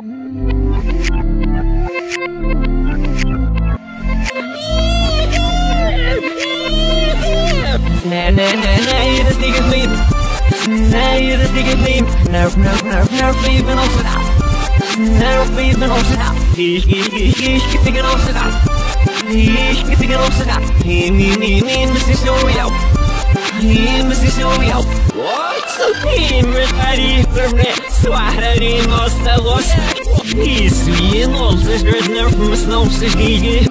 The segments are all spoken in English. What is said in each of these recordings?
Nee, nee, dat is niet het lief. Nee, dat is niet het lief. Nerf, nerf, nerf, nerf, wie ben onze naam? Nerf, wie ben onze naam? Ich, ich, ich, ich, ik ben onze naam. Ich, ik ben onze naam. Nee, nee, nee, nee, dat is zo jou. Nee, dat is zo jou. What? Инвентаризмы Сварили но столось И свинул Зажигнем снова сидели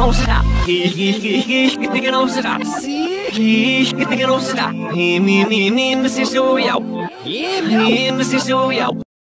onze naam? Ich, ich, ich, ich, ik ben onze naam. Ich, ik ben onze naam. Him, him, him, him, dat is zo jou. Him, dat is zo jou.